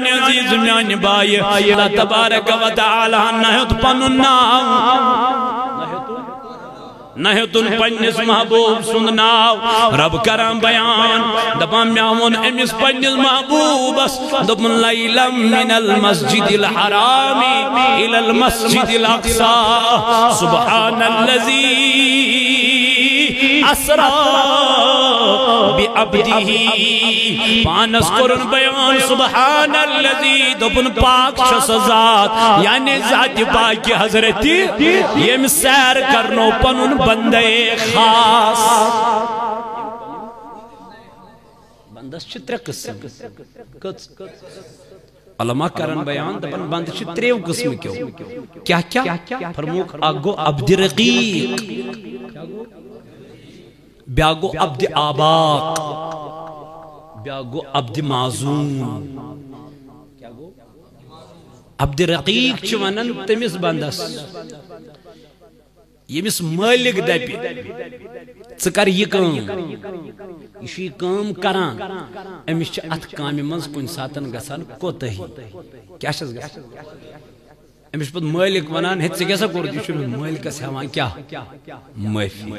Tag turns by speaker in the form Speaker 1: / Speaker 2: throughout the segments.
Speaker 1: میان عزیز میان by اللہ تبارک و تعالی نہت پنن نام نہتن پنس محبوب سند ناو، رب کران بیان دپان میاون امس پنس محبوبس دپن لیلم من المسجد الحرام الى المسجد الاقصى سبحان الذي اسرا بعبده پانس کرن بیان سبحان الذي دپن پاک چھس ذات یعنی ذات پاک حضرتی یم سیر کرنو پنن بندے خاص۔ بندس چھ ترے قسم۔ کت علماء کرن بیان دپن بند چھ تریو قسم کیو۔ کیا کیا؟ فرموک اگو عبد رقیق۔ بیاگو عبد آباق بیاگو عبد معزون عبد رقیق چھ ونن تمس بندس. یمس مالک دپی ثر یہ کام یہ کام کران امس ات کام مز کن سات گسان کوتہی. کیا چھس گژھان امس پت مالک ونان ہے ژے کیسا کوٚرُتھ یہ چھُنہٕ مٲلکس ہٮ۪وان کیٛاہ معٲفی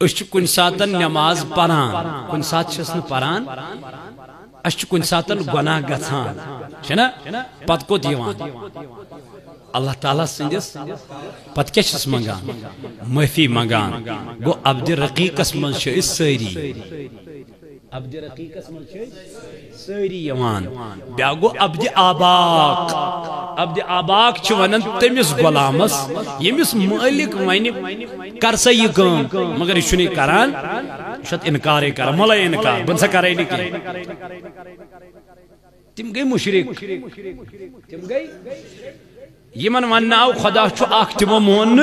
Speaker 1: أسۍ چھِ ساتن نماز پران کُنہِ سات چھِس پران اَسہِ چھُ ساتن گناہ گتھان چھنا پت کو دیوان اللہ تعالیٰ سندس پت کیا چھس منگان معافی منگان گو عبد رقیقس من چھ اس عبد رقیقس من چھ۔ ساری یوان۔ بیا گو آباق۔ عبد آباق چھ ونن تمس غلامس یمس مالک ونی کر سا یہ کام مگر یہ چھنی کران شت انکار کر ملا انکار۔ بن سا کرے نہیں تم گئی مشرک۔ تم گئی یمن ون آو خدا چھو اخ تمو مون.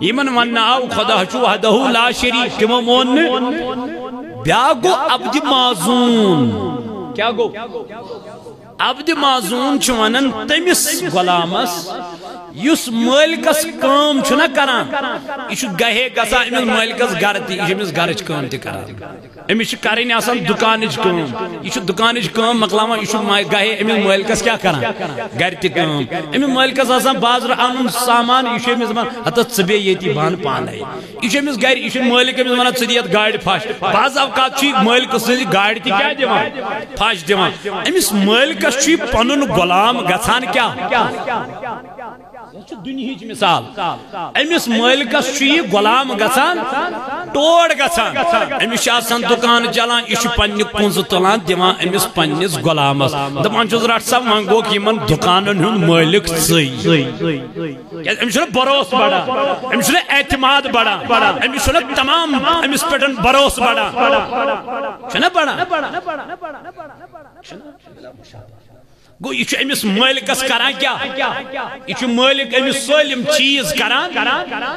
Speaker 1: یمن ون آو خدا چھو وحدہ لا شریک تمو مون. بیا گو عبد معزون کیا گو؟ عبد معزون چھو ونن تمس غلامس. یس مالکس کام چھنا کران یہ گہے گسا امس مالکس گر تہ یہ امس گرچ کام تہ کران. امس کریں آسان دکانچ کام. یہ دکانچ کام مکلاوان یہ گہے امس مالکس کیا کران گر تہ کام. امس مالکس آسان بازر ان سامان یہ امس ون ہتا ژبے یتی بان پانے یہ امس گر یہ مالک امس ونان ژدیت گاڑی پھش بعض اوقات چھ مالک سن گاڑی تہ کیا دیوان پھش دیوان امس مالکس چھ پنن غلام گژھان کیا؟ دنہچ مثال۔ امس مالکس یہ غلام گژھان، ٹوڑ گژھان۔ امس آسان دکان چلان، یہ پنہ کنز تلان دان امس پنس غلامس۔ دپان چھس رٹ سا وۄنۍ گوٚکھ یِمن دُکانن ہُنٛد مٲلِک ژٕے أمِس چھُنہٕ بروس بڑان أمِس چھُنہٕ اعتماد بڑان أمِس چھُنہٕ تمام أمِس پٮ۪ٹھ بروس بڑان چھُنہ بڑان گو یہ امس مالکس کران کیا یہ مالک امس سالم چیز کران؟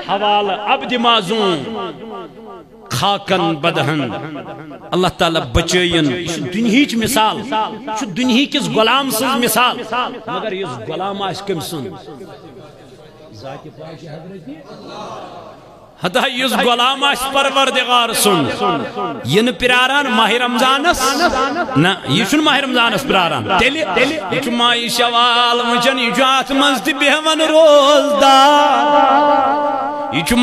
Speaker 1: حوالہ عبد معزون خاکن بدہن، اللہ تعالیٰ بچین یہ دنہیچ مثال، یہ دنہی کس غلام سن مثال۔ مگر یہ غلام آس کم سن ذات پاک حضرتی؟ حتہ اس غلام آس پروردگار سن۔ ین پیراران ماہ رمضانس نہ، یہ چھن ماہ رمضانس پیراران؟ تیلی یہ چھ ماہ شوال مجن یہ چھ ات منز تہ بیہون روزدار یہ چھ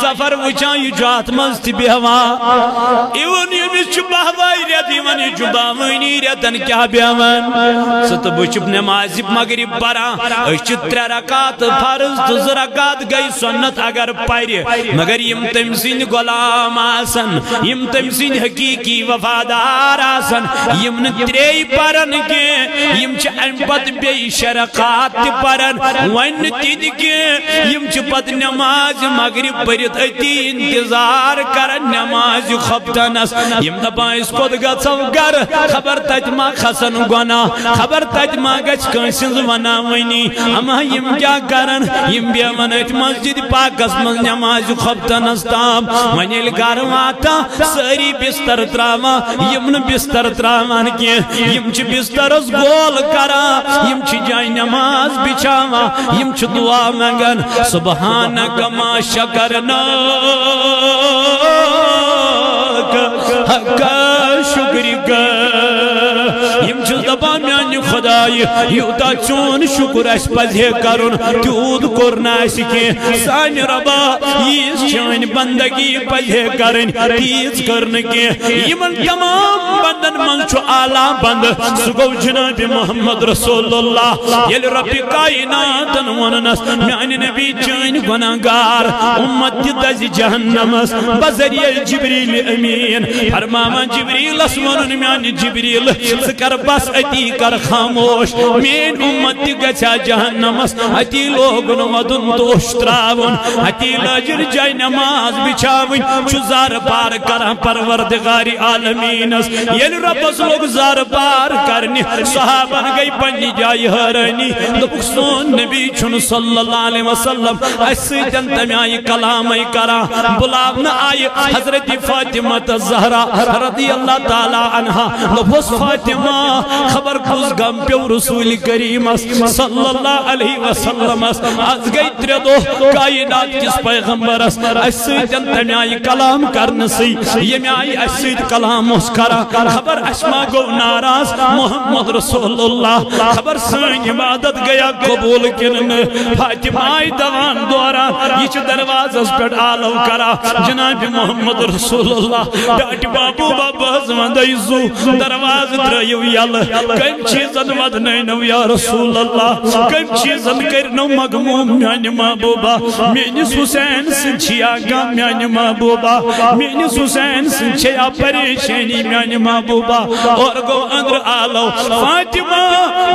Speaker 1: سفر وچان یہ چھ ات منز تہ بیہوان ایون یمس چھ بہوائی ریت ایون یہ چھ باوینی ریتن کیا بیہون ست بچ نماز مغرب پران اس چھ ترے رکعت فرض، تو ز رکعت گئی سنت اگر پرِ مگر یم تم سن غلام آسن، یم تم سن حقیقی وفادار آسن۔ یم ن تری پرن کے، یم چھ ام پت بے شرقات پرن۔ ون تید کے یم چھ پت نماز مغرب پرت اتی انتظار کرن نماز خبتنس یم دپان اس کو گژھو گر خبر تت ما کھسن گنا خبر تت ما گچھ کنسز ونا ونی اما یم کیا کرن؟ یم بیا ونت مسجد پاکس من نماز خبتنس تام ونیل گھر واتا ساری بستر تراوا یم ن بستر تراوان کی یم چھ بسترس گول کرا؟ یم چھ جائے نماز بچاوا یم چھ دعا منگن؟ سبحانک ما شکر نہ یوتا چون شکر اس پزے کرن، تیود کرنا اس کی سان ربا یہ چون بندگی پزے کرن، تیز کرن کی یمن تمام بندن من چھو اعلی بند۔ سگو جناب محمد رسول اللہ یل رب کائنات وننس۔ میانہ نبی چون گناہگار، امت دز جہنمس بذریعہ جبریل امین۔ فرماما جبریل اسمن میان جبریل۔ سکر بس اتی کر خاموش۔ مین امت گچا جہنمس اتی لوگن ودن توش تراون۔ اتی لاجر جای نماز بچاون چو زار پار کرن پروردگاری عالمینس یل رب لوگ زار پار کرنی۔ صحابہ گئی پنی جای حرانی دبک سون نبی چون صلی اللہ علیہ وسلم۔ ایسی جن تمیائی کلامی کرا۔ بلاونا آئی حضرت فاطمہ زہرا رضی اللہ تعالی عنہ۔ لفظ فاطمہ خبر کس گم پیو رسول کریم صلی اللہ علیہ وسلم از گئی ترے دو کائنات کس پیغمبر اس ایسی جن تمیائی کلام کرن سی یمی آئی ایسی کلام اس کرا خبر اشما گو ناراض، محمد رسول اللہ، خبر سن عبادت گیا قبول کرن، فاطمہ آئی دوان دورا یہ دروازہ پر آلو کرا، جناب محمد رسول اللہ، ڈاٹ بابو بابا زمان دیزو دروازہ ترائیو یال کم چیزن ودنینو یا رسول اللہ کم چیزن کرنو مغموم میانی محبوبا مینس حسین سنچیا گا میانی محبوبا مینس حسین سنچیا پریشانی میانی محبوبا اور گو اندر آلو، فاطمہ،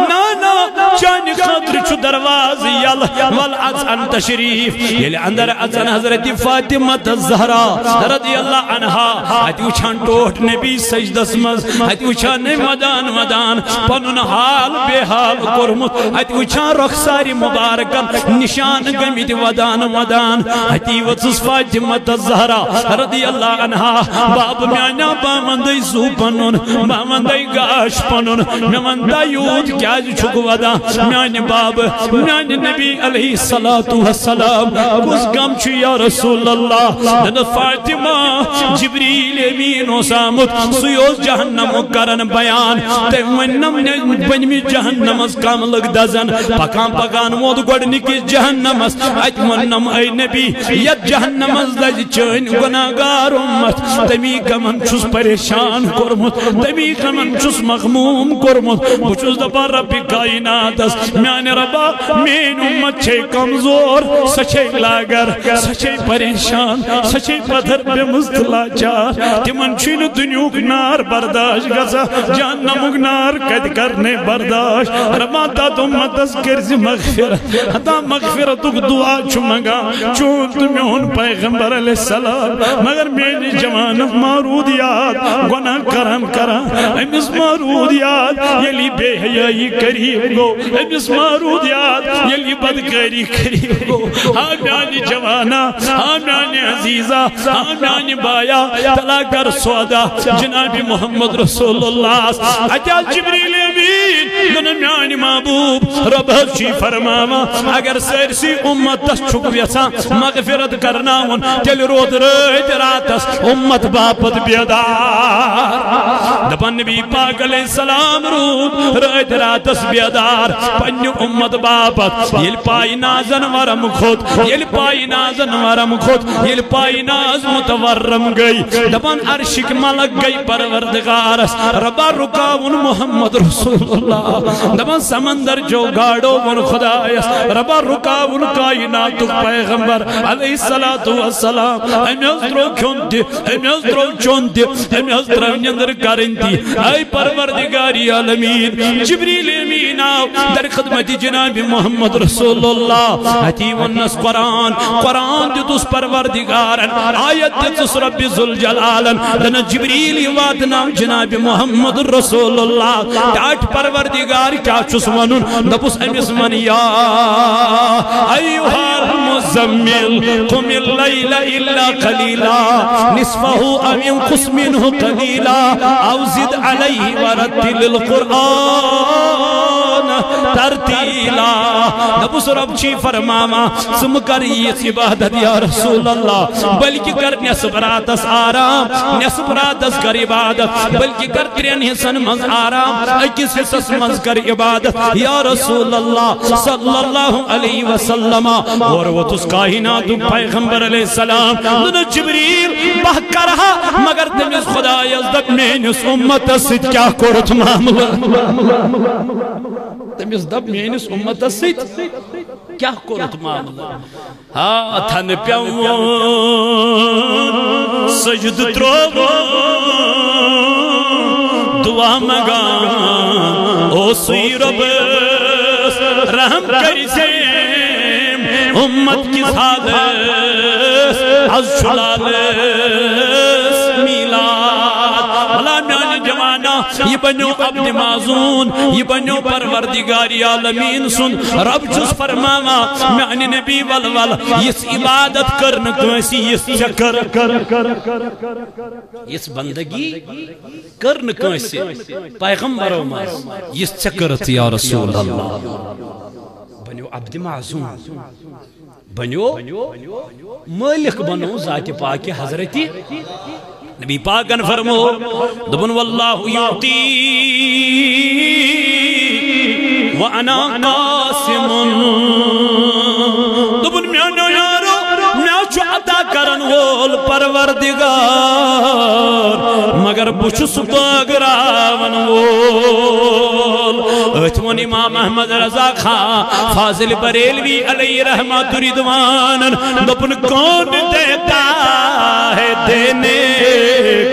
Speaker 1: نانا چانی خطر چو درواز یل، ول ازن تشریف۔ یل اندر ازن حضرت فاطمہ الزہرا رضی اللہ عنہا۔ ہتی وچھان ٹوٹ نبی سجدس مز ہتی وچھان مدان مدان۔ پنن حال بے حال کرمت ہتی وچھان رخساری مبارکن نشان گمیت ودان ودان ہتی وچس فاطمہ الزہرا رضی اللہ عنہا باب میانا بامندی سو پنن بامندی گاش پنن میمندہ یود کیا چھک ودان میان باب میان نبی علیہ السلام کس گم چھو یا رسول اللہ دن فاطمہ جبریل امین و سامت سیوز جہنم کرن بیان تے ونم بنمی جہنم اس کام لگ دزن، پکان پکان مود گوڑنکی جہنم اس ات اے نبی، ید جہنم اس دج چین گناہگار امت تمی کمن چھس پریشان کرمت تمی کمن چھس مغموم کرمت بچوز دبا رب کائنات اس میان ربا، مین امت چھے کمزور، سچے لاگر، سچے پریشان، سچے پتھر بے مستلا چار، تمن چھین دنیوک نار برداشت گزا جہنمک نار کد کرنے برداشت ربا تا تو مدس کرزی مغفرت حتا مغفرتک دعا چھو مگا چون تمیون پیغمبر علیہ السلام، مگر میری جوانت مارود یاد، گناہ کرم کرا، امیس مارود یاد یلی بے حیائی قریب گو، امیس مارود یاد یلی بدکاری قریب گو۔ ہاں میانی جوانا ہاں عزیزہ ہاں بایا، تلا کر سودا جناب محمد رسول اللہ۔ اجال جبریل امین دن میانی محبوب رب چی فرماما اگر سرسی امت دس چھک ویسا مغفرت کرنا ہون تیل رود رہت راتس امت باپت بیدار دپن نبی پاک علیہ السلام رود رہت راتس بیدار پنیو امت باپت، یل پائی نازن ورم خود، یل پائی نازن ورم خود، یل پائی ناز متورم گئی۔ دپن عرشک ملک گئی، پروردگارس، ربا رکاون محمد رسول اللہ دپن سمندر جو گاڑو ون خدایس، ربا رکاون کائنات پیغمبر علیہ السلام امیز درو کھون دی امیز درو چون دی امیز درو نندر کرن دی اے پروردگاری عالمین، جبریل امین آو در خدمت جناب محمد رسول اللہ حتی ونس قرآن قرآن دیتوس پروردگارن، آیت دیتوس رب ذوالجلالن دن جبریل وادنا جناب محمد رسول اللہ تاٹ پروردگار کیا چس ونن دپوس امیس من یا، ایوہا المزمل، قم اللیل الا قلیلا نصفه او انقص منه قلیلا او زد علیه ورتل القرآن. ترتیلا دبس رب چی فرماما، سم کر یہ عبادت یا رسول اللہ بلکہ کر نصف راتس آرام نصف راتس کر عبادت، بلکہ کر ترین حسن مز آرام، اکس حصص مز کر عبادت، یا رسول اللہ صلی اللہ علیہ وسلم اور وہ تس کائنات پیغمبر علیہ السلام لنو جبریل بہ کرہا، مگر تمیز خدا یزدک مینس امت ست کیا کرت معاملہ۔ تمیز دب مینس امت ست کیا کرت معاملہ ہاں تھن پیون سجد ترو دعا مگان او سی رب، رحم کری سے امت کی سادس از شلالس یہ بنیو عبد معزون، یہ بنیو پروردگاری عالمین سن۔ رب جس فرماما میان نبی والوال اس عبادت کرن کنسی اس چکر۔ اس بندگی کرن کنسی پیغمبر ماز اس چکرت یا رسول اللہ۔ بنیو عبد معزون بنیو مالک بنو ذات پاک حضرتی نبی پاکن فرمو دبن واللہ یعطی وانا قاسم. کرن وول پروردگار، مگر بچس باگراون وول۔ اچھا اتمون امام احمد رضا خان، فاضل بریلوی علیہ رحمت ردوان دبن کون دیتا ہے دینے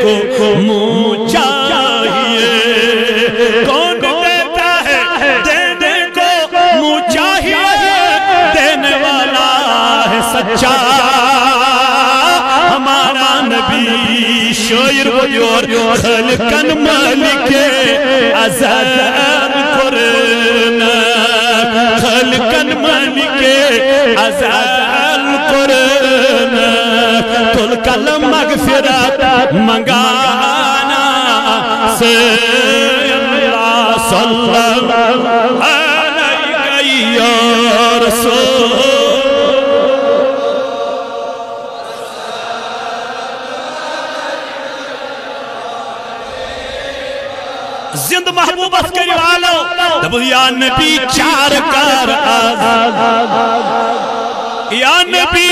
Speaker 1: کو؟ منہ چاہیے۔ کون دیتا شاعر بجور خلقن مالک ازاد قرن خلقن مالک ازاد قرن تل کلم مغفرت منگانا۔ سے اللہ صلی اللہ علیہ یا رسول۔ زند محبوب اسکری والو دب یا نبی چار کر یا نبی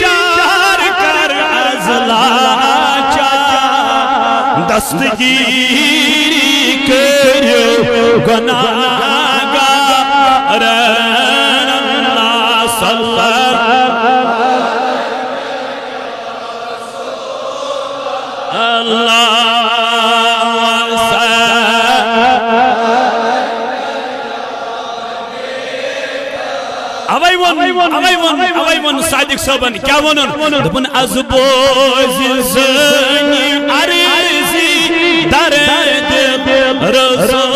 Speaker 1: چار کر ازلا چار دستگیری کریو گناہ گارن ون اوی ون صادق صاحبن کیا ونن دپن از بوز زنی عرضی درد رسول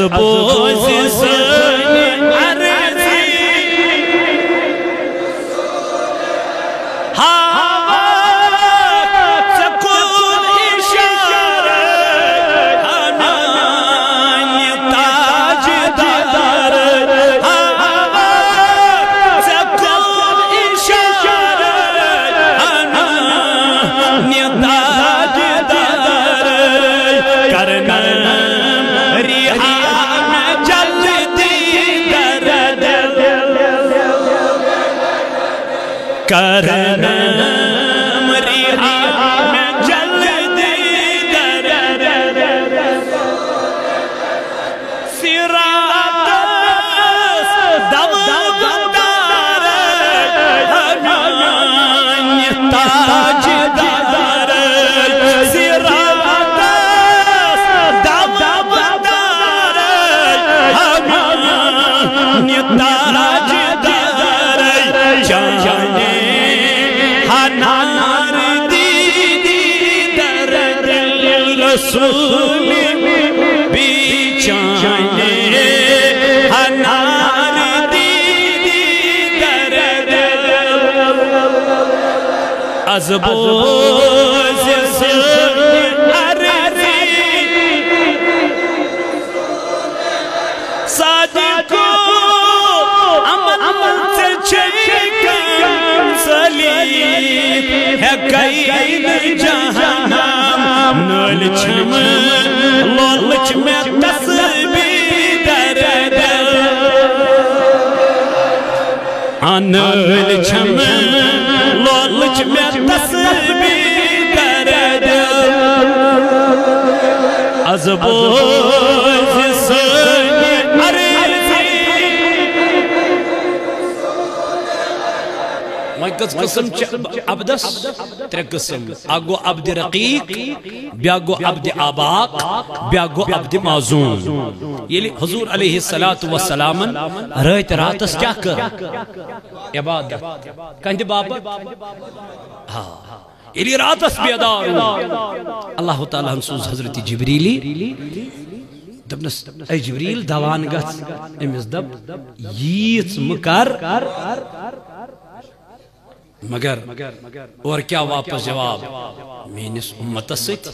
Speaker 1: از بوز سنی از بوز سن عرضی صادقو امن سے چھکن سلیب ہے قید جہنم نول چھم لولچ میں تسبی از بوز سن عرضی قٕسم چھِ عبدس ترٛےٚ قٕسم۔ اکھ گوٚو عبدِ رقیق بیٛاکھ گوٚو عبدِ آباق بیٛاکھ گوٚو عبدِ معزوٗن۔ ییٚلہِ حضوٗر علیہ الصلات وسلامن رٲتۍ راتس کیٛاہ کٔر؟ عبادت۔ کہندِ باپت ہاں۔ ییٚلہِ راتس بیدار روٗد اللہ تعالی ہن سوٗز حضرت جبریلی. دبنس اے جبریل، دوان گژھ أمِس دپ ییٖژ مہٕ مگر، اور کیا واپس جواب؟ میٲنِس اُمتس سۭتۍ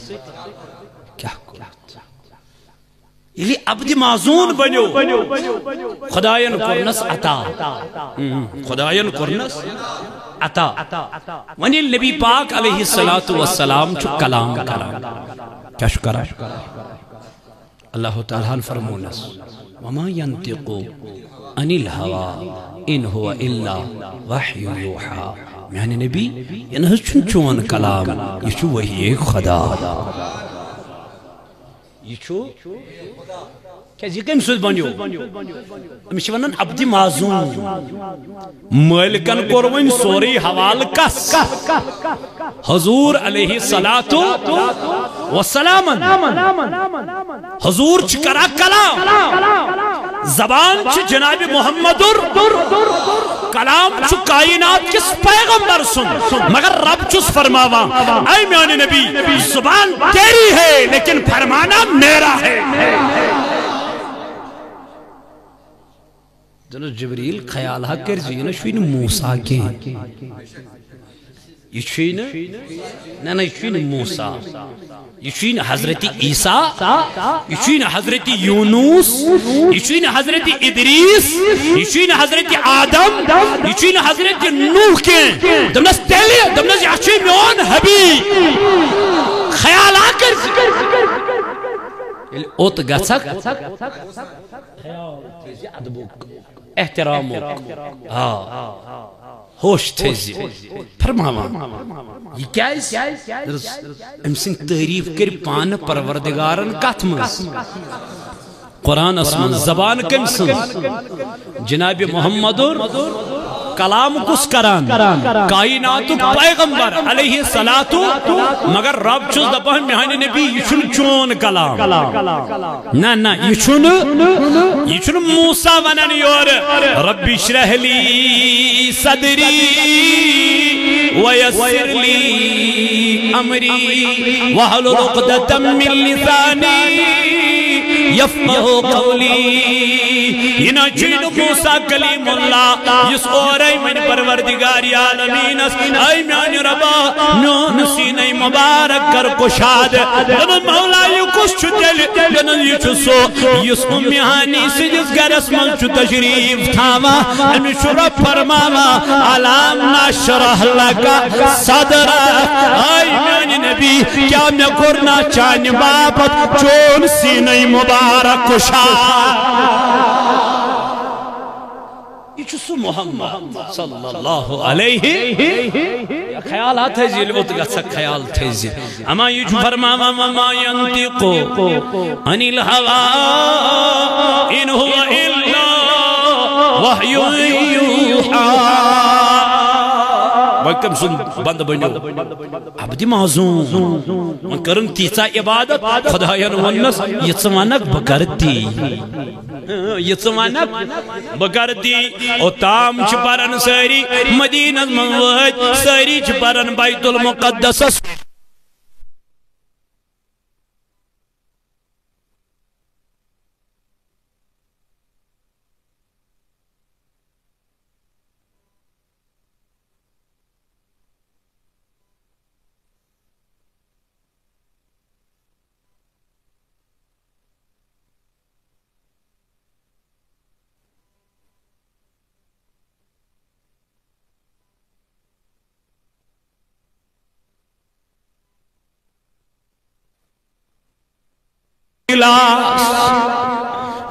Speaker 1: کیٛاہ کوٚرُتھ ییٚلہِ عبدِ معزوٗن بنیو خۄدایَن کوٚرنس عطا. خۄدایَن کوٚرنس عطا. وۄنۍ ییٚلہِ نبی پاک علیہ الصلوۃ والسلام چھُ کلام کران کیٛاہ چھُ کران اللہ تعالیٰ فرمونس. وما ينطق عن الهوى ان هو الا وحي يوحى میانہِ یعنی نبی یعنی یہِ نہ چون کلام یہِ چھُ وحی خدا. یہ چھو کیازِ یہ کمہِ سۭتۍ بنیو أمِس چھِ ونان عبدِ معزوٗن مٲلکن کوٚر وۄنۍ سورُے حوالہٕ کس حضوٗر علیہ الصلاتُ وسلامن حضوٗر چھِ کران کلام زبان چھِ جناب محمدُر کلام چھُ کائنات کس پیغمبر سن؟ مگر رب چھُس فرماوا اے میانی نبی، زبان تیری ہے، لیکن فرمانا میرا ہے۔ جنس جبریل، خیال حق کر جینا شوین موسیٰ نہٕ يشين نانا يشين موسى. يشين حضرت عيسى. يشين حضرت يونس. يشين حضرت إدريس. يشين حضرت آدم. يشين حضرت نوح. كين دمنا ستالي دمنا يشين ميون هبي. خيال آكر الأوت گسک خیال ادبک احترامک آه. ہوش تھٲزِ فرماوان یہ کیازِ أمۍ سٕنٛدۍ تعریٖف کٔرۍ پانہٕ پروردگارن کتھ منٛز۔ قرآنس منٛز زبان کٔمۍ سٕنٛز۔ جناب محمدُر کلام کس کران کائناتک پیغمبر علیہ الصلاتو مگر رب چھس دپان میانہ نبی، یہ چھن چون کلام۔ نہ نہ، یہ چھن یہ چھن موسیٰ ونن یور رب اشرح لی صدری ویسر لی امری وحلل عقدة من لسانی۔ یفقہو قولی. ینا چین موسیٰ کلیم اللہ. یس اورائی من پروردگاری عالمین اس اے میان ربا میون سینہ مبارک کر کشاد. لب مولا یو کس چھو دل جنن یہ چھو سو یس امیانی سجس گرس من چھو تشریف تھاوا. امی شرف فرماوا، علام ناشرح لکا صدر آئی میانی نبی، کیا میں کرنا چانی بابت؟ چون سینہ مبارک کشا یہ چھو محمد صلی اللہ علیہ خیالات ہے زیل وہ تگا خیال تھے زیل اما یہ چھو فرماوا وما ینتقو ان الہوا ان ہوا الا وحی یوحا وکم سن بند بنیو عبد معظوم من کرن تیسا عبادت خدایان ونس یہ ژوانک بہ کرتی یہ ژوانک بہ کرتی او تام چھ پرن ساری، مدینہ من وٲتۍ ساری چھ پرن بیت المقدسس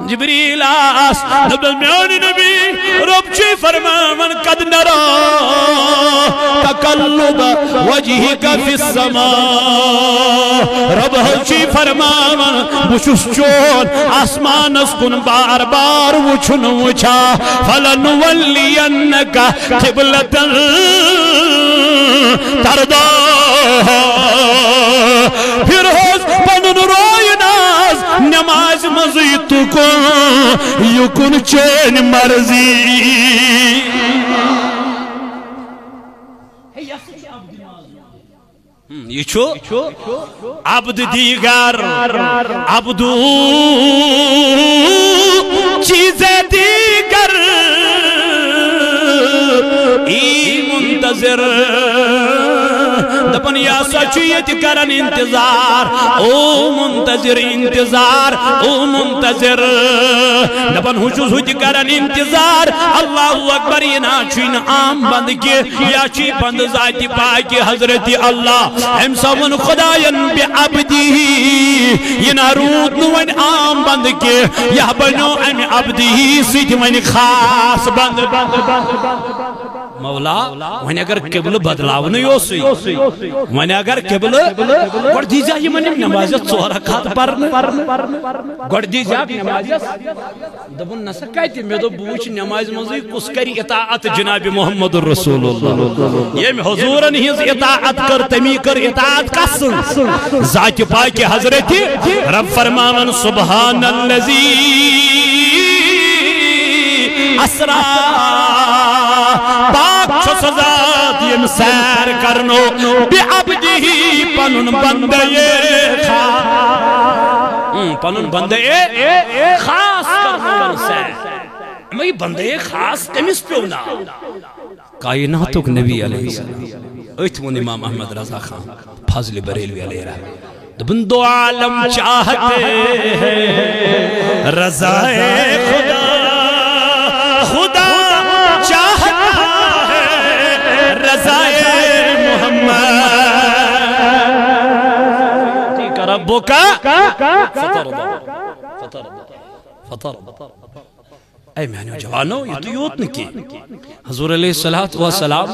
Speaker 1: جبریل آس نبل میانی نبی رب چی فرمان قد نرا تقلب وجهك في السماء رب چی فرمان بشش چون، آسمان اسکن بار بار وچن وچا فلن ولینک قبلتا تردا پھر ہوز پنن روی نماز مزی تو کو یکن چین مرضی۔ یہ چھو؟ عبد دیگر۔ عبدو۔ چیز دیگر ای منتظر۔ دپن یا سچیت کرن انتظار. او منتظر انتظار. او منتظر. دپن حجوز ہوتی کرن انتظار. اللہ اکبر یہ نا چین عام بند کی یا چی بند ذاتی پاکی حضرت اللہ. ہم خداین بی عبدی. یہ نا رود نوین عام بند کی. یا بنو ام عبدی. سیتی وین خاص بند. مولا وہن اگر قبل بدلاونے یو سی وہن اگر قبل گوڑ دیجا یہ منیم نمازیت ژور رکعت پرن گوڑ دیجا نمازیت۔ دبن نسا کہتی میں تو بوچ نماز مزی کس کری اطاعت جناب محمد رسول اللہ۔ یہ حضورن ہز اطاعت کر تمی کر اطاعت کس ذات پاک حضرت رب فرماون سبحان اللذی اسرا کرنو بی عبدی پنن بندے خاص۔ پنن بندے خاص کرنو سیر میں بندے خاص کمیس پیونا کائناتک نبی علیہ السلام۔ ایتمون امام احمد رضا خان فضل بریلوی علیہ رہا دبن دو عالم چاہتے ہیں۔ رضا خدا۔ فطر فطر فطر اے میانیو جوانو یہ تو یوت نکی حضور علیہ السلام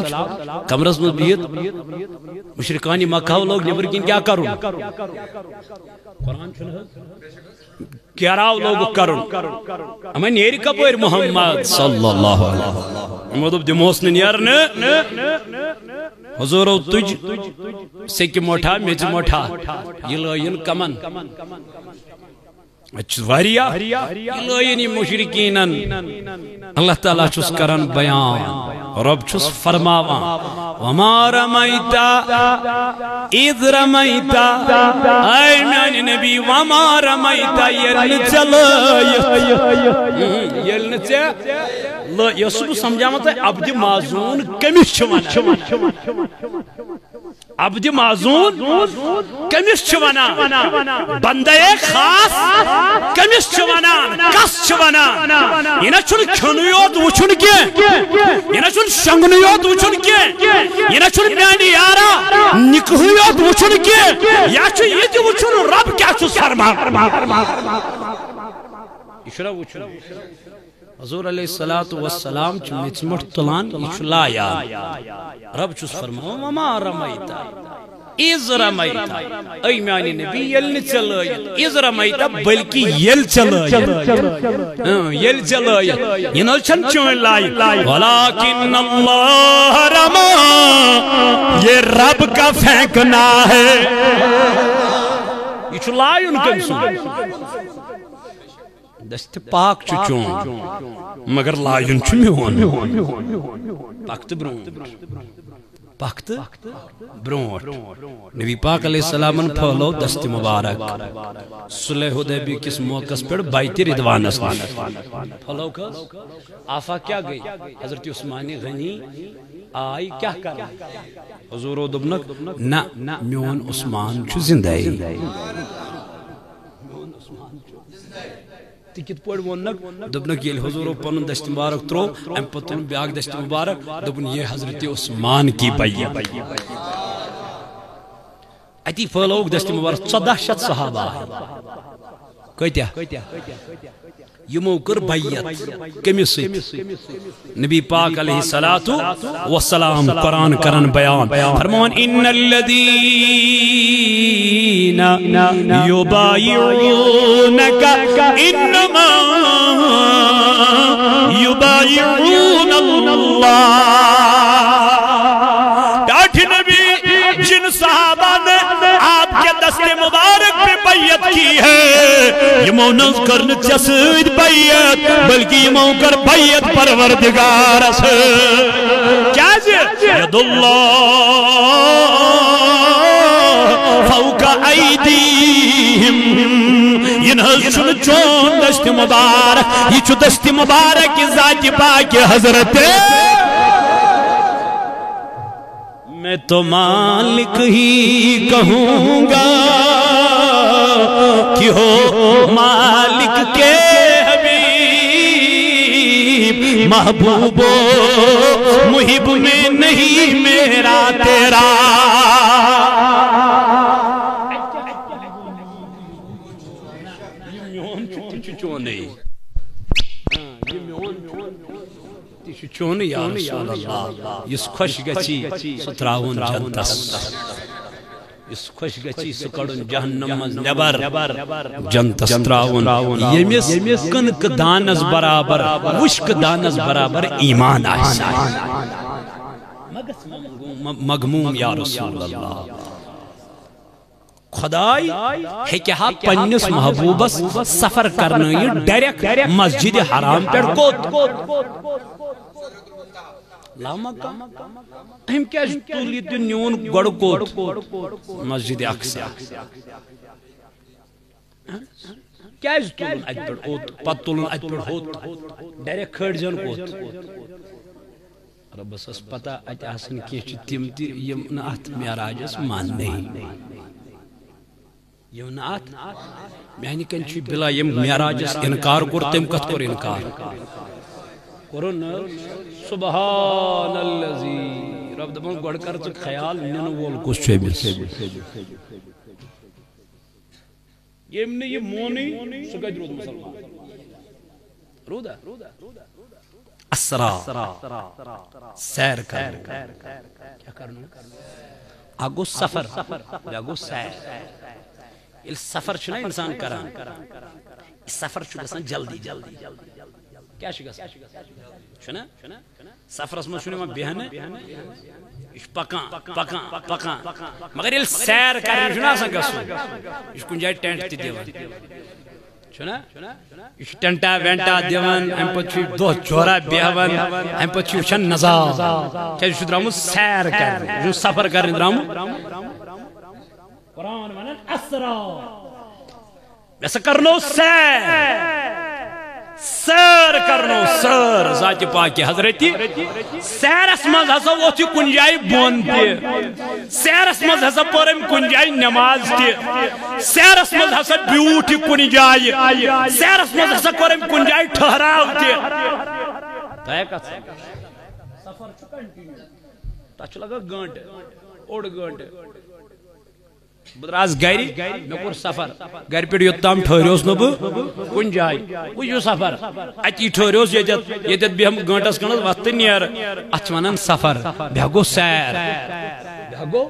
Speaker 1: کمرز میں بیت مشرکانی مکہ لوگ نبر کن کیا کرو قرآن چھنے کیراو لوگ کرن اما نیری کپویر محمد صلی اللہ علیہ وسلم۔ مدب دموس نیرن حضور تج سکی موٹا میج موٹا یہ لائن کمن۔ واریاہ الہینی مشرکین اللہ تعالیٰ چھس کرن بیان۔ رب چھس فرماوان۔ وما رمیتا اذ رمیتا اے میانی نبی، وما رمیتا یلن چلائیت یلن چلائیت یہ سب سمجھامت ہے، عبد معزون کمیش چھوانا عبد معزون کمیس چھ ونان بندے خاص کمیس چھ ونان کس چھ ونان یہ نہ چھن کھنیوت وچھن کی یہ نہ چھن شنگنیوت وچھن کی یہ نہ چھن میانی یارا نکہیوت وچھن کی یا چھن یہ دی وچھن، رب کیا چھو فرما اشرا وچھن۔ حضور علیہ السلام چھ مچمٹ تلان یہ لا یا رب چھس فرما وما رمیتا از رمیتا ای میانی نبی، یل نی چلائیت از رمیتا بلکی یل چلائیت یل چلائیت یہ نو چھن چون لائی ولیکن اللہ رما۔ یہ رب کا پھینکنا ہے۔ یہ چھو لائی ان کم سن دست پاک چو چون مگر لایون چو میون پاکت برون پاکت برون نبی پاک علیہ السلام پھولو دست مبارک۔ صلح حدیبی کس موقع پر بائیتی ردوان اسمان پھولو کس آفا کیا گئی؟ حضرت عثمانی غنی آئی کیا کر؟ حضور و دبنک نا میون عثمان چو زندہ تی کت پوڑ ونک دبنک یل حضور پن دست مبارک ترو ام پتن بیاگ دست مبارک۔ دبن یہ حضرت عثمان کی بئی اتی پھلوک دست مبارک چودہ شت صحابہ۔ کتیا یمو کر بیت. کمس نبی پاک علیہ الصلوۃ والسلام قرآن کرن بیان. فرمان ان الذین یبایعونک انما یبایعون اللہ کی ہے؟ یہ مونز کرن چسید بیت بلکہ یہ مون کر بیت پروردگار سے کیا جی؟ ید اللہ، فوق ایدیہم۔ یہ چھن چون دشت مبارک، یہ چھو دشت مبارک ذات پاک حضرت۔ میں تو مالک ہی کہوں گا۔ کہ ہو مالک کے حبیب محبوب محب میں نہیں میرا تیرا چون یا رسول اللہ یس خوش گچی ستراون جنتس اس خوش گچی سکڑن جہنم نبر جنتس تراون یمیس کنک دانس برابر وشک دانس برابر ایمان آئیسا مغموم یا رسول اللہ. خدای ہیکہ پنس محبوبس سفر کرنے ڈیریک مسجد حرام پر کوت لاما ہم کیا تولی تو نیون گڑ کوت مسجد اقصا کیا اس تولن اج پر اوت؟ پت تولن اج پر ہوت کھڑ جن کوت۔ رب پتہ اج آسن کی چھ تم تی یم نہ ات معراجس مان نہیں یم نہ ات میانی کن چھ بلا یم انکار کور تم کت کور انکار۔ کرن سبحان اللذی رب دبن گوڑ کر چک خیال ننو وول کس چھے بیس. یہ امنے یہ مونی سکج جی رود مسلمان. رودا اسرا. سیر کر کیا کرنو آگو سفر. آگو سیر. سفر چھنا انسان کران اس سفر چھنا جلدی جلدی. کیا چھگا چھنا سفرس من چھنو بہن یہ پکان پکان پکان مگر یل سیر کرنے چھنا آسان گسو؟ یہ کن جائے ٹینٹ تی دیوان چھنا یہ ٹنٹا وینٹا دیوان ام پتہ دہ چورا بیہوان ام پتہ وچھان نظام کیا یہ درامت سیر کر یہ سفر کر درامت قرآن ونان اسرا ایسا کرنو سیر۔ سیر کرنو سیر ذات پاکی حضرتی، سیرس مز ہسا ووت یہ کن جائے بون تہ سیرس مز ہسا پرم کن جائے نماز تہ سیرس مز ہسا بیوٹ یہ کن جائے سیرس مز ہسا کرم کن جائے ٹھہراو تہ تہ کت سفر چھ کنٹینیو۔ تہ لگا گھنٹہ اوڑ گنٹ گھنٹہ بدراز گری میں سفر گر پہ یوتام ٹھہریوس نو بہ کن جائے وہ سفر۔ اتی ٹھہریوس یتت یتت بہم گھنٹس کنس وقت نیر ات ونان سفر۔ بہ گو سیر۔ بہ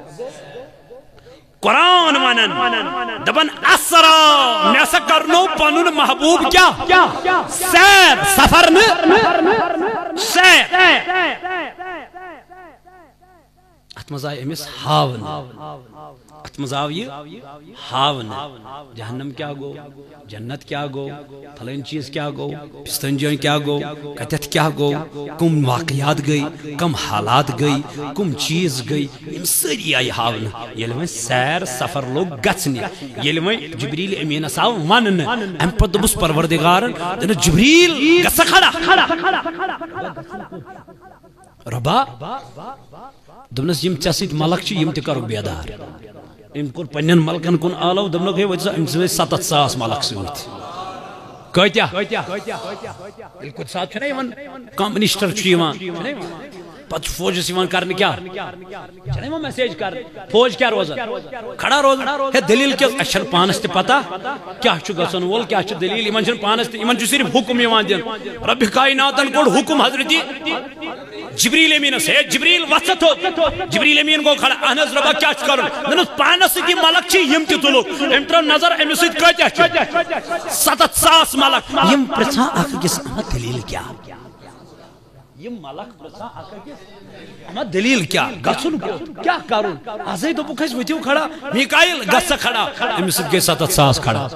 Speaker 1: قرآن ونن دپن اسرا۔ مے سا کرنو پنن محبوب کیا؟ سیر۔ سفر نہ۔ سیر۔ ات مز آئی امس ہاون۔ ات مز یہ ہاون جہنم کیا گو، جنت کیا گو پھلن چیز کیا گو پستن جان کیا گو کتت کیا گو، کم واقعات گئی، کم حالات گئی، کم چیز گئی۔ یم سری آئی ہاون یل وین سیر سفر لوگ گچنی یل وین جبریل امین اساو ونن ام پت دبس پروردگار دن جبریل گس کھڑا۔ ربا دپنس یم ژے سۭتۍ ملک چھِ یم تہِ کرُکھ بیدار۔ أمۍ کوٚر پننٮ۪ن ملکن کُن آلو دوٚپنکھ ہے وٲتۍ أمۍ سۭتۍ ستتھ ساس ملک سۭتۍ کۭتیاہ ییٚلہِ کُنہِ ساتہٕ چھُنہ یِوان کانٛہہ منسٹر چھُ یِوان چھُنہ یِوان پتہٕ چھُ فوجس یِوان کرنہٕ کیٛاہ چھنہ یِوان میسیج کرنہٕ فوج کیٛاہ روزان کھڑا روزان ہے دلیل کیٛاہ اَسہِ اچھا، چھنہٕ پانس تہِ پتہ؟ کیٛاہ چھُ گژھن وول کیٛاہ چھِ دلیل؟ یِمن چھنہٕ پانس تہِ یِمن چھُ صرف حُکم یِوان دِنہٕ ربِ کایناتن کوٚڑ حُکم حضرتی جبریل امینس ہے جبریل وسط ہو۔ جبریل امین کو کھڑا اہنز ربا کیا چھ کرن؟ دنس پانس ستی ملک چھ یم تی تلو۔ ام نظر امی ستی کتیا چھ؟ ستت ساس ملک۔ یم پرچھا آخر کس اما دلیل کیا؟ یہ ملک پرسا آخر کس اما دلیل کیا؟ گسن کو کیا کرن آزائی دو بکھش ویتیو کھڑا میکائل گس کھڑا امی ستی گئی ستت ساس کھڑا۔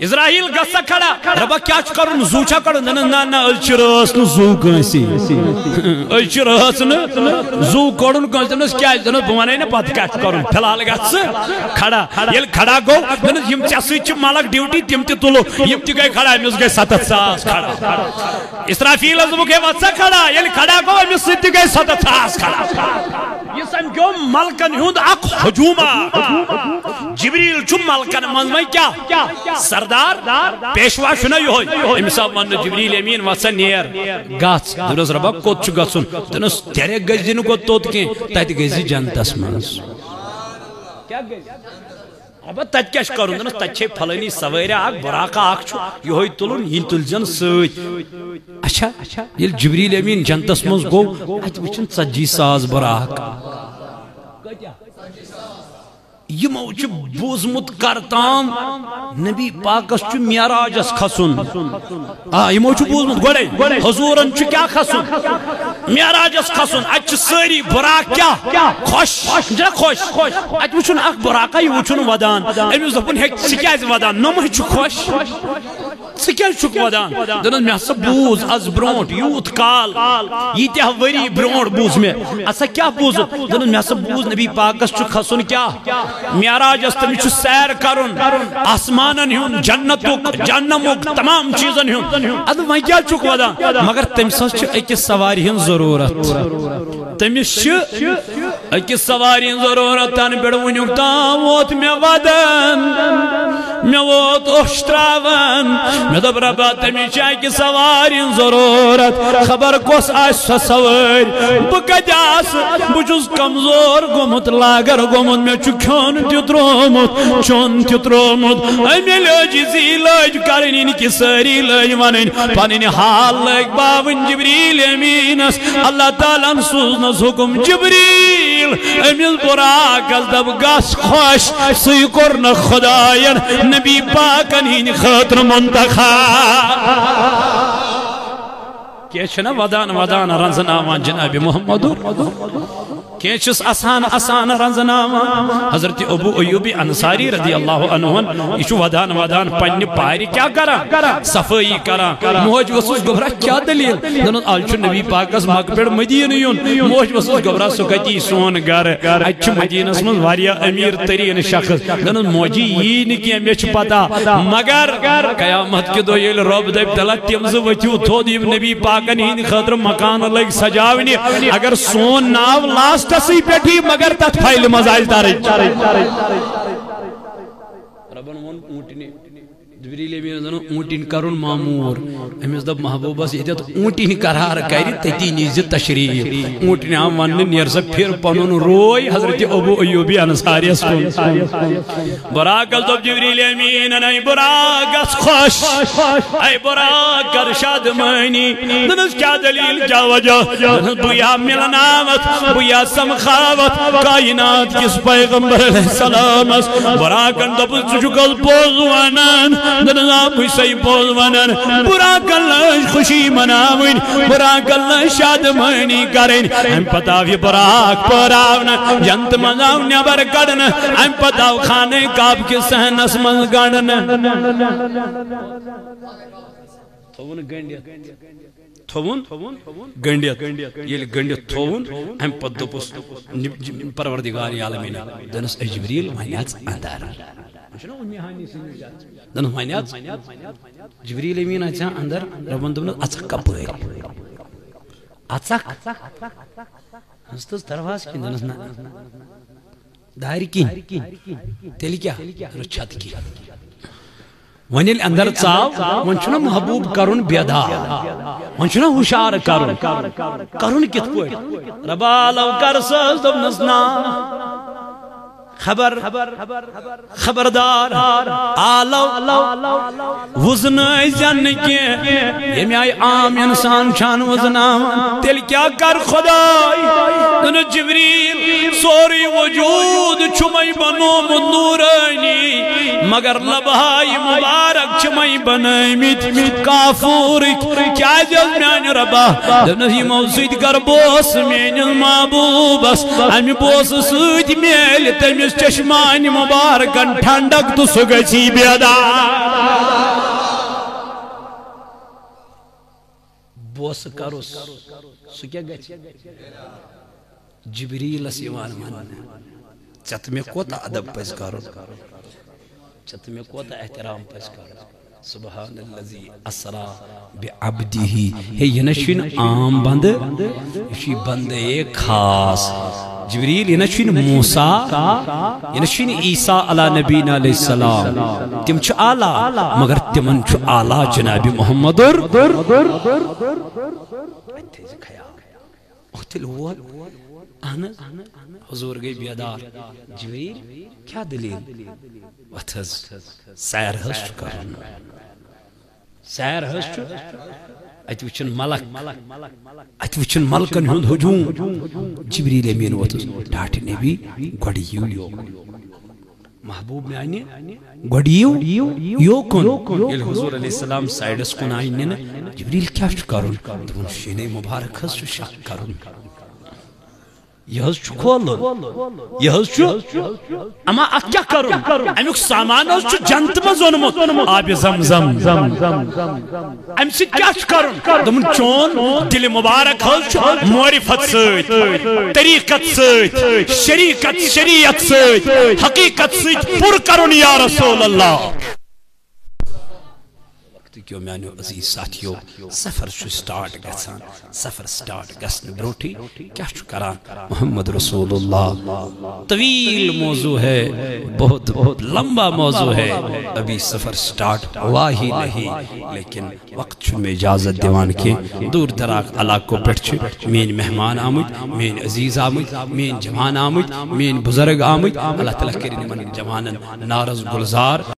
Speaker 1: اسرائیل گسا کھڑا ربا کیا چھ کرن زو چھا کرن نہ نہ نہ الچ راس نہ زو کنسی الچ راس نہ زو کڑن کنس نس کیا دن بونے نہ پت کیا چھ کرن فی الحال گس کھڑا یل کھڑا گو دن یم چس چھ ملک ڈیوٹی تم تی تلو یم تی گئی کھڑا امس گئی ستت ساس کھڑا اسرافیل از بکے وسا کھڑا یل کھڑا گو امس تی گئی ستت ساس کھڑا یہ سمجھو ملکن ہند اک ہجوما جبریل چھ ملکن من میں کیا؟ سردار پیشوا چھنا یہ ہوئی امسا ون جبریل امین وسا نیر. گاس، دنس ربا کوت چھ گسن دنس تیرے گز کو توت کی تت گزی جنتس منس کیا گزی؟ اب تت کیا کرن دنس تت چھ پھلنی سواری اک براقا اک چھ یہ ہوئی تلن یہ تلجن سوت اچھا یل جبریل امین جنتس منز گو ات وچن ژجی ساز براق یمو چھ بوزمت کرتام نبی پاکس چھ میراجس کھسن آ یمو چھ بوزمت گوڑے حضورن چھ کیا کھسن میراجس کھسن ات ساری براق کیا؟ خوش جا خوش ات وچھن اخ براقا یہ وچھن ودان۔ امس دپن ہیک سکیاز ودان، نمہ چھ خوش۔ سکیاز چھ ودان دنس مے ہسا بوز از برونٹ یوت کال۔ یتہ وری برونٹ بوز مے اسا کیا بوز؟ دنس مے ہسا بوز نبی پاکس چھ کھسن کیا۔ میاراج است تمچ سیر کرن۔ آسمانن ہن جنتک جہنمک تمام چیزن ہن۔ اد وۄنۍ کیا چھُکھ ودان مگر تٔمۍ سٕنٛز چھِ أکِس سوارِ ہٕنٛز ضروٗرت۔ تٔمِس چھِ أکِس سوارِ ہٕنٛز ضروٗرت تنہٕ پٮ۪ٹھ وٕنیُک تام ووت مےٚ ودان مےٚ ووت اوٚش تراوان مےٚ دوٚپ رۄبا تٔمِس چھِ اَکہِ سوارِ ہٕنٛز خبر کۄس آسہِ سۄ سوٲرۍ بہٕ کتہِ آسہٕ کمزور گوٚمُت لاگر گوٚمُت مےٚ چھُ کھیوٚن تہِ چون تہِ ترومت امہِ لٲج زی لٲج کرٕنۍ ان کہِ سٲری لٲج ونٕنۍ حال لٲگۍ باوٕنۍ جبریٖل امیٖنس اللہ تعالیٰ ہن سوٗزنس حُکم جبریٖل أمِس براکس دپ گژھ خۄش سُے کوٚر نہٕ خۄداین نبی پاکن ہٕنٛدِ خٲطرٕ منتخاب کیٛاہ ودان ودان ودان رنزناوان جناب محمد کینچس آسان آسان رنزناوا حضرت ابو ایوبی انصاری رضی اللہ عنہ یہ ودان ودان پنہ پاری کیا کرا صفائی کرا موج وسوس گبرا کیا دلیل؟ دنو آج نبی پاکس مقبر مدین یون۔ موج وسوس گبرا سکتی سون گھر۔ اچھ مدینس من واریا امیر ترین شخص۔ دنو موجی یہ نکی میچ پتا۔ مگر قیامت کے دو یہ رب دب تلا تم ز وتیو تھود نبی پاکن ہند خاطر مکان لگ سجاونی۔ اگر سون ناو لاس لاسٹسی پیٹھی مگر تت فائل مزائل تارے ربن ون اونٹنے جبریل امین زنو اونٹین کرن معمور امس دب محبوبس یتت اونٹین قرار کری تتی نیز تشریف اونٹین ہم ون نیر پھر پنن روی حضرت ابو ایوبی انصاری اس کو۔ براکل دب جبریل امین نئی براکس خوش۔ اے براک کر شاد مانی دنس کیا دلیل کیا وجہ؟ دنس بویا ملنامت بویا سمخاوت کائنات کس پیغمبر علیہ السلام براکن دب سجکل پوزوانان دنزا بسی بول ونن۔ برا کل خوشی مناوین، برا کل شاد مانی کرین۔ پتاو یہ براک پراون، جنت مزاو نیبر کڑنا ہم پتاو خانے کاب کے سہنس من گڑنا تھون گنڈیت تھون گنڈیت یہ گنڈیت تھون ہم پت دپس پروردگار عالمین، دنس اجبریل مانیات اندار دن ونیات جبریل امین اچھا اندر، ربن دبن اچھا کپر اچھا ہستس درواز کی دنس نا دائر کی تیلی کیا رچھت کی ونیل اندر ژاو ون چھنا محبوب کرن بیدا ون چھنا ہوشار کرن کرن کت پٲٹھۍ ربا لو کر سس دوٚپنس نا خبر، خبردار، آلو، وزن زن کی یم آئی عام انسان چھان وزنام تیل کیا کر خدای؟ دن جبریل سوری وجود چھمائی بنو مدنورانی مگر لبہائی مبارک چھمائی بنائیمیت کافور، کیا جل میان ربا؟ دن ہی موسید کر بوس مین محبوبس امی بوس سوید میل تمیس چشمان مبارکن ٹھنڈک تو سگچی بیدا بوس کروس سو کیا گچ۔ جبریل سیوان من چت میں کوتا ادب پس کرن چت میں کوتا احترام پس کرن سبحان اللذی اسرا بعبدہ ہے یہ نشین عام بند یہ بندے خاص۔ جبریل یہ نشین موسیٰ یہ نشین عیسیٰ علیہ نبینا علیہ السلام۔ تم چھ آلہ، مگر تمن چھ آلہ جناب محمد۔ اختل ہوا۔ اہنز حضور گئی بیدار جبریل، کیا دلیل؟ وتھز، سیر حس کرن سیر حس ات وچن ملک ات وچن ملکن ہند ہجوم. جبریل امین وتھز ڈاٹ نبی گڑ یو. یو محبوب میں آئینی گوڑیو یو کن؟ یل حضور علیہ السلام سائیڈس کن آئینی نا؟ جبریل کیا چھو کرن دون شینے مبارک حس شک کرن یہ حض چھو کھولن یہ حض چھو اما اک کیا کرن امیک سامان حض چھو جنت میں زنمت آب زمزم ام سے کیا چھو کرن دمن چون دل مبارک حض چھو معرفت سیت طریقت سیت شریکت شریعت سیت حقیقت سیت پر کرن یا رسول اللہ کیوں میانیو عزیز ساتھیو، سفر چھو سٹارٹ گسان سفر سٹارٹ گسن بروٹی کیا چھو کران؟ محمد رسول اللہ طویل موضوع ہے، بہت بہت لمبا موضوع ہے۔ ابھی سفر سٹارٹ ہوا ہی نہیں، لیکن وقت چھو میں اجازت دیوان کے دور دراک علاقوں پیٹ چھو مین مہمان آمد، مین عزیز آمد، مین جوان آمد، مین بزرگ آمد۔ اللہ تعالیٰ کرنے من جوانن نارز گلزار۔